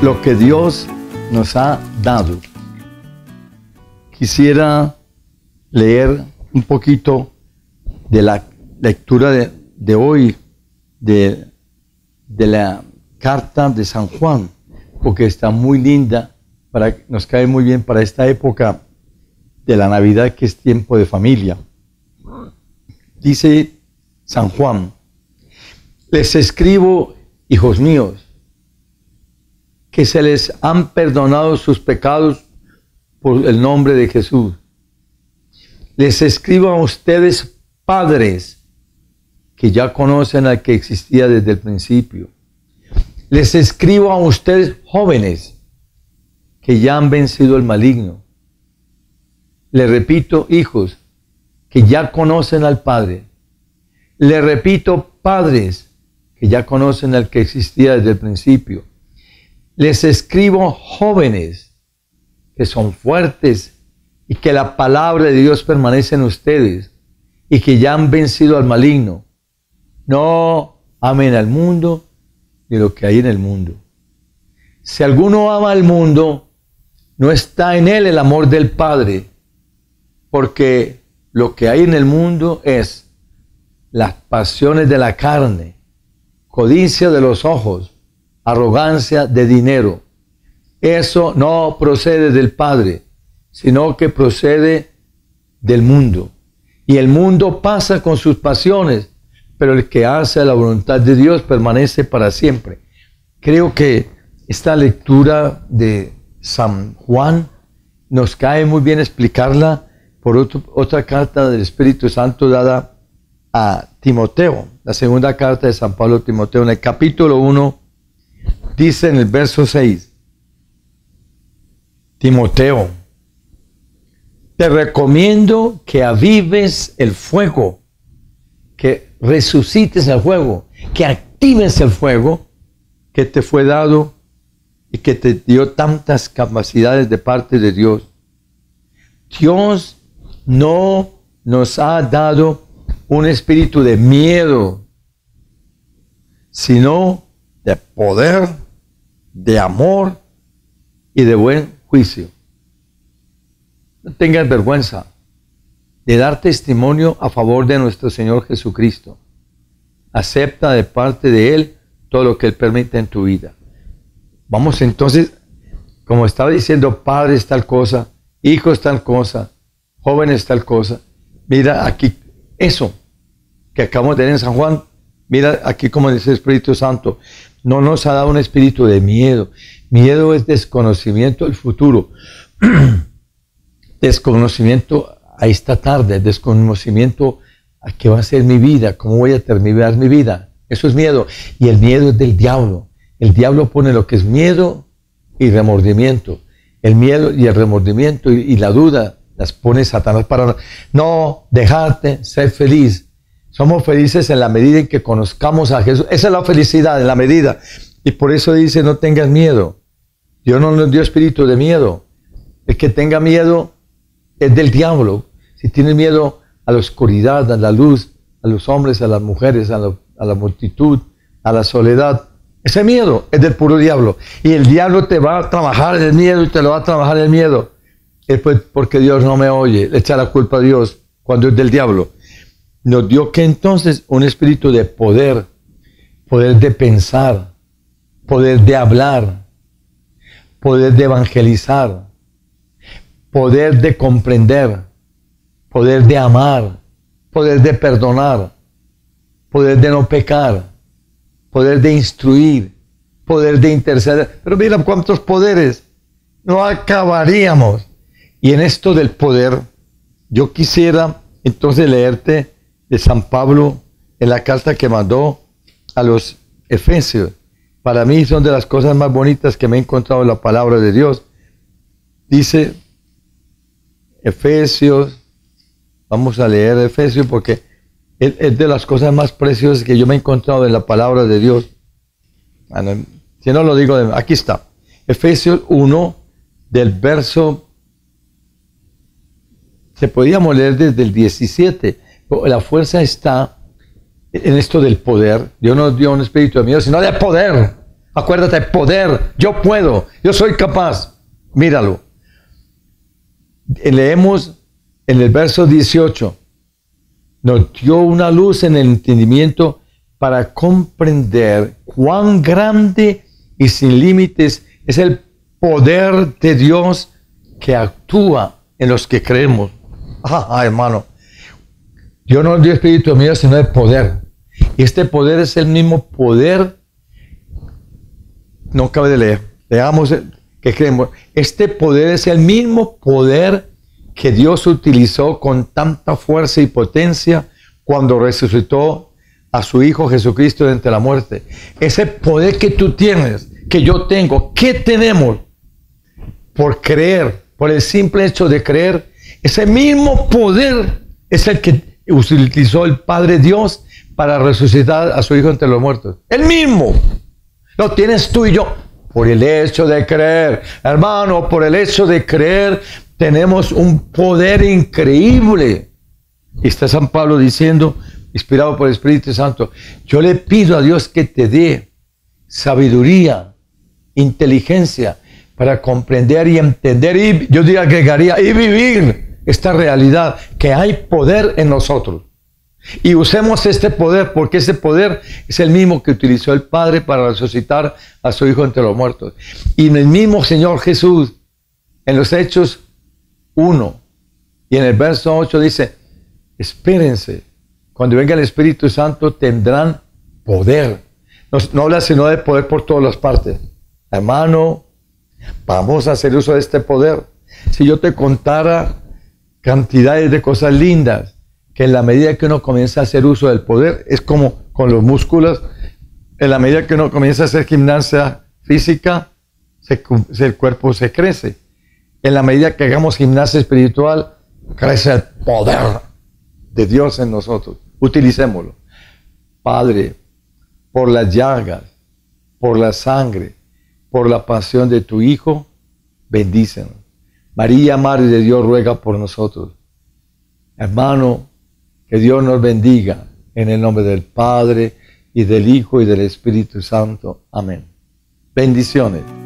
lo que Dios nos ha dado. Quisiera leer un poquito de la lectura de, hoy de, de, la carta de San Juan, porque está muy linda, para, nos cae muy bien para esta época de la Navidad que es tiempo de familia. Dice San Juan, les escribo, hijos míos, que se les han perdonado sus pecados por el nombre de Jesús. Les escribo a ustedes, padres, que ya conocen al que existía desde el principio. Les escribo a ustedes, jóvenes, que ya han vencido el maligno. Les repito, hijos, que ya conocen al Padre. Les repito, padres, que ya conocen al que existía desde el principio. Les escribo jóvenes que son fuertes y que la palabra de Dios permanece en ustedes y que ya han vencido al maligno. No amen al mundo ni lo que hay en el mundo. Si alguno ama al mundo, no está en él el amor del Padre, porque lo que hay en el mundo es las pasiones de la carne, codicia de los ojos, arrogancia de dinero. Eso no procede del Padre, sino que procede del mundo. Y el mundo pasa con sus pasiones, pero el que hace la voluntad de Dios permanece para siempre. Creo que esta lectura de San Juan nos cae muy bien explicarla por otra carta del Espíritu Santo dada a Timoteo, la segunda carta de San Pablo a Timoteo, en el capítulo 1, dice en el verso 6, Timoteo, te recomiendo que avives el fuego, que resucites el fuego, que actives el fuego que te fue dado y que te dio tantas capacidades de parte de Dios. Dios no nos ha dado un espíritu de miedo, sino de poder, de amor y de buen juicio. No tengas vergüenza de dar testimonio a favor de nuestro Señor Jesucristo. Acepta de parte de Él todo lo que Él permite en tu vida. Vamos entonces, como estaba diciendo, padres tal cosa, hijos tal cosa, jóvenes tal cosa. Mira aquí eso que acabamos de ver en San Juan. Mira aquí como dice el Espíritu Santo. No nos ha dado un espíritu de miedo. Miedo es desconocimiento del futuro. desconocimiento a esta tarde. Desconocimiento a qué va a ser mi vida. Cómo voy a terminar mi vida. Eso es miedo. Y el miedo es del diablo. El diablo pone lo que es miedo y remordimiento. El miedo y el remordimiento y la duda las pone Satanás para no dejarte ser feliz. Somos felices en la medida en que conozcamos a Jesús. Esa es la felicidad, en la medida. Y por eso dice, no tengas miedo. Dios no nos dio espíritu de miedo. El que tenga miedo es del diablo. Si tiene miedo a la oscuridad, a la luz, a los hombres, a las mujeres, a la, multitud, a la soledad, ese miedo es del puro diablo. Y el diablo te va a trabajar el miedo y te lo va a trabajar el miedo es pues porque Dios no me oye, le echa la culpa a Dios cuando es del diablo. Nos dio que entonces un espíritu de poder, poder de pensar, poder de hablar, poder de evangelizar, poder de comprender, poder de amar, poder de perdonar, poder de no pecar, poder de instruir, poder de interceder. Pero mira cuántos poderes. No acabaríamos. Y en esto del poder, yo quisiera entonces leerte de San Pablo en la carta que mandó a los Efesios. Para mí son de las cosas más bonitas que me he encontrado en la palabra de Dios. Dice Efesios, vamos a leer Efesios porque es, de las cosas más preciosas que yo me he encontrado en la palabra de Dios. Ah, si no lo digo, aquí está. Efesios 1, del verso se podíamos leer desde el 17. La fuerza está en esto del poder. Dios no dio un espíritu de miedo, sino de poder. Acuérdate, poder, yo puedo, yo soy capaz. Míralo. Leemos en el verso 18. Nos dio una luz en el entendimiento para comprender cuán grande y sin límites es el poder de Dios que actúa en los que creemos. Ah, hermano, Dios no dio espíritu mío, sino de poder. Este poder es el mismo poder. No cabe de leer. Leamos que creemos. Este poder es el mismo poder que Dios utilizó con tanta fuerza y potencia cuando resucitó a su Hijo Jesucristo de entre la muerte. Ese poder que tú tienes, que yo tengo, ¿qué tenemos? Por creer, por el simple hecho de creer, ese mismo poder es el que utilizó el Padre Dios para resucitar a su Hijo entre los muertos. El mismo. Lo tienes tú y yo. Por el hecho de creer. Hermano, por el hecho de creer tenemos un poder increíble. Y está San Pablo diciendo, inspirado por el Espíritu Santo, yo le pido a Dios que te dé sabiduría, inteligencia para comprender y entender y yo diría agregaría y vivir esta realidad que hay poder en nosotros. Y usemos este poder porque ese poder es el mismo que utilizó el Padre para resucitar a su Hijo entre los muertos. Y el mismo Señor Jesús, en los Hechos 1 y en el verso 8 dice, espérense, cuando venga el Espíritu Santo tendrán poder. No, no habla sino de poder por todas las partes. Hermano, vamos a hacer uso de este poder. Si yo te contara cantidades de cosas lindas, que en la medida que uno comienza a hacer uso del poder, es como con los músculos, en la medida que uno comienza a hacer gimnasia física, el cuerpo se crece. En la medida que hagamos gimnasia espiritual, crece el poder de Dios en nosotros. Utilicémoslo. Padre, por las llagas, por la sangre, por la pasión de tu Hijo, bendícenos. María, Madre de Dios, ruega por nosotros. Hermano, que Dios nos bendiga en el nombre del Padre y del Hijo y del Espíritu Santo. Amén. Bendiciones.